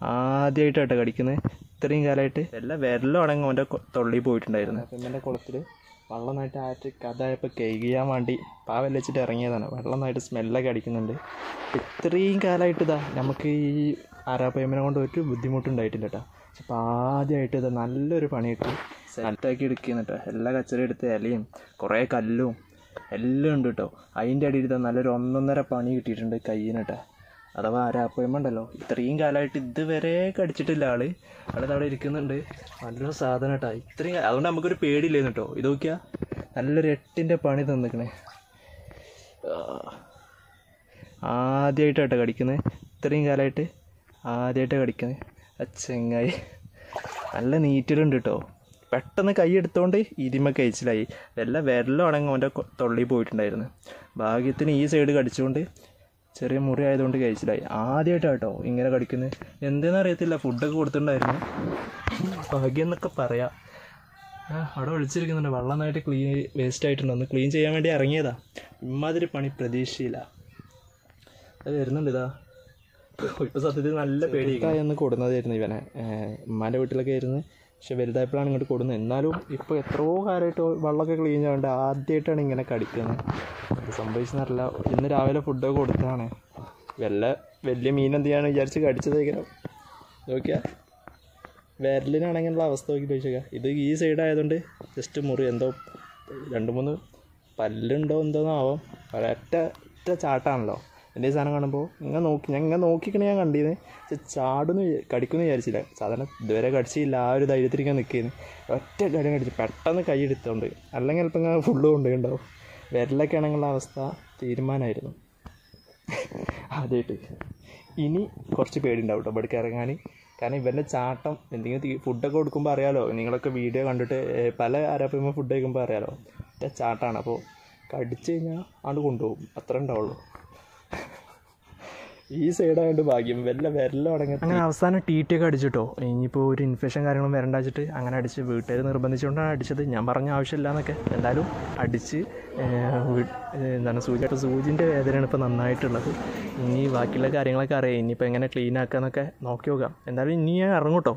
ആദ്യമായിട്ടാട്ടോ കടിക്കുന്നത് ഇത്രയും കാലമായിട്ട് എല്ലാം വിരലാണെങ്കിൽ അവന്റെ തൊള്ളി പോയിട്ടുണ്ടായിരുന്നു. അപ്പം കുളത്തിൽ വെള്ളം നന്നായിട്ട് ആറ്റ് കഥായപ്പോൾ കഴുകിയാൻ വേണ്ടി പാവൽ വെച്ചിട്ട് ഇറങ്ങിയതാണ്. വെള്ളം നന്നായിട്ട് സ്മെല്ലൊക്കെ അടിക്കുന്നുണ്ട്. ഇത്രയും കാലമായിട്ട് ഇതാ നമുക്ക് ഈ ആരാപ്പയമ്മനെ കൊണ്ട് ഒരു ബുദ്ധിമുട്ടുണ്ടായിട്ടില്ല കേട്ടോ അപ്പോൾ ആദ്യമായിട്ട് ഇതാ നല്ലൊരു പണിയിട്ട് സെറ്റാക്കി എടുക്കുന്നു കേട്ടോ. എല്ലാ കച്ചറയും എടുത്ത് ഇലയും കുറേ കല്ലും എല്ലാം ഉണ്ട് കേട്ടോ. അതിന്റെ അടിയിൽ നല്ലൊരു ഒന്നൊന്നര പണി കിട്ടിയിട്ടുണ്ട് കയ്യിന് കേട്ടോ. അഥവാ ആരാപ്പയമ്മ ഉണ്ടല്ലോ ഇത്രയും കാലമായിട്ട് ഇതുവരെ കടിച്ചിട്ടില്ല ആൾ. ആളത് അവിടെ ഇരിക്കുന്നുണ്ട്. നല്ല സാധനം കേട്ടോ. ഇത്രയും അതുകൊണ്ട് നമുക്കൊരു പേടിയില്ലായിരുന്നു കേട്ടോ. ഇത് നോക്കിയാ നല്ലൊരു എട്ടിന്റെ പണി തന്നിക്കണേ. ആദ്യമായിട്ടാട്ടോ കടിക്കുന്നത് ഇത്രയും കാലമായിട്ട് ആദ്യമായിട്ടാണ് കടിക്കുന്നത് അച്ചങ്ങായി ചെങ്ങായി. നല്ല നീറ്റിലുണ്ട് കേട്ടോ. പെട്ടെന്ന് കൈ എടുത്തുകൊണ്ട് ഇതിമ കഴിച്ചിലായി വല്ല അടങ്ങും അവന്റെ തൊള്ളി പോയിട്ടുണ്ടായിരുന്നു. ഭാഗ്യത്തിന് ഈ സൈഡ് കടിച്ചുകൊണ്ട് ചെറിയ മുറി ആയതുകൊണ്ട് കഴിച്ചിലായി. ആദ്യമായിട്ടാണ് കേട്ടോ ഇങ്ങനെ കടിക്കുന്നത് എന്തെന്ന് അറിയത്തില്ല. ഫുഡൊക്കെ കൊടുത്തിട്ടുണ്ടായിരുന്നു. ഭാഗ്യം എന്നൊക്കെ പറയാം അവിടെ ഒഴിച്ചിരിക്കുന്നുണ്ട്. വെള്ളം നന്നായിട്ട് ക്ലീൻ വേസ്റ്റ് ആയിട്ടുണ്ട്. ഒന്ന് ക്ലീൻ ചെയ്യാൻ വേണ്ടി ഇറങ്ങിയതാ. ഇമ്മാതിരി പണി പ്രതീക്ഷയില്ല. അത് വരുന്നുണ്ട് ഇതാ. ഇപ്പോൾ സത്യത്തിൽ നല്ല പേടിയായി ഒന്ന് കൊടുന്നതായിരുന്നു ഇവനെ. ഉമ്മാന്റെ വീട്ടിലൊക്കെ ആയിരുന്നു. പക്ഷെ വലുതായപ്പോഴാണ് ഇങ്ങോട്ട് കൊടുന്നത്. എന്നാലും ഇപ്പോൾ എത്രയോ കാലമായിട്ട് വെള്ളമൊക്കെ ക്ലീൻ ചെയ്യാണ്ട് ആദ്യമായിട്ടാണ് ഇങ്ങനെ കടിക്കുന്നത്. അത് സംഭവിച്ചെന്നറിയില്ല ഇന്ന് രാവിലെ ഫുഡൊക്കെ കൊടുത്തതാണ്. വല്ല വലിയ മീൻ എന്ത് ചെയ്യാന്ന് വിചാരിച്ച് കടിച്ചതേക്കാം നോക്കിയാ. വിരലിനാണെങ്കിലുള്ള അവസ്ഥ നോക്കി ചോദിച്ചേക്കാം. ഇത് ഈ സൈഡ് ആയതുകൊണ്ട് ജസ്റ്റ് മുറി എന്തോ രണ്ട് മൂന്ന് പല്ലുണ്ടോ എന്തോന്നാവാം. ഒരൊറ്റ ഒറ്റ ചാട്ടാണല്ലോ. എന്റെ സാധനം കാണുമ്പോൾ ഇങ്ങനെ നോക്കി ഞാൻ ഇങ്ങനെ നോക്കിക്കണ ഞാൻ കണ്ടിരുന്നത് പക്ഷെ ചാടുന്നു കടിക്കുന്നു വിചാരിച്ചില്ല. സാധാരണ ഇതുവരെ കടിച്ചില്ല. ആ ഒരു ധൈര്യത്തിരിക്കാൻ നിൽക്കുന്നു ഒറ്റ കാര്യം കടിച്ചു. പെട്ടെന്ന് കൈ എടുത്തോണ്ട്. അല്ലെങ്കിൽ ചിലപ്പോൾ ഇങ്ങനെ ഫുള്ള് കൊണ്ടുപോയിണ്ടാവും. വിരലൊക്കെ ആണെങ്കിലുള്ള അവസ്ഥ തീരുമാനമായിരുന്നു ആദ്യമായിട്ട് ഇനി കുറച്ച് പേടിയുണ്ടാവും കേട്ടോ ഇവിടേക്ക് ഇറങ്ങാൻ കാരണം ഇവന്റെ ചാട്ടം എന്തെങ്കിലും ഫുഡൊക്കെ കൊടുക്കുമ്പോൾ അറിയാലോ. നിങ്ങളൊക്കെ വീഡിയോ കണ്ടിട്ട് പല ആരാപ്പുമ്പോൾ ഫുഡ് കഴിക്കുമ്പോൾ അറിയാലോ. ഒറ്റ ചാട്ടാണ്. അപ്പോൾ കടിച്ചു കഴിഞ്ഞാൽ ആണ്ട് കൊണ്ടുപോകും. അത്ര ഉണ്ടാവുള്ളൂ. ഈ സൈഡായതുകൊണ്ട് ഭാഗ്യം. വല്ല വിരലും അടങ്ങി അങ്ങനെ അവസാനം ടി ടി ഒക്കെ അടിച്ചിട്ടോ. ഇനിയിപ്പോൾ ഒരു ഇൻഫെക്ഷൻ കാര്യങ്ങളും വരണ്ട വെച്ചിട്ട് അങ്ങനെ അടിച്ച് വീട്ടുകാർ നിർബന്ധിച്ചുകൊണ്ടാണ് അടിച്ചത്. ഞാൻ പറഞ്ഞ ആവശ്യമില്ല എന്നൊക്കെ എന്തായാലും അടിച്ച് എന്താണ് സൂചി സൂചിന്റെ വേദനയാണ് ഇപ്പോൾ നന്നായിട്ടുള്ളത്. ഇനി ബാക്കിയുള്ള കാര്യങ്ങളൊക്കെ അറിയാം. ഇനിയിപ്പോൾ എങ്ങനെ ക്ലീൻ ആക്കാന്നൊക്കെ നോക്കി നോക്കാം. എന്തായാലും ഇനി ഞാൻ ഇറങ്ങും കേട്ടോ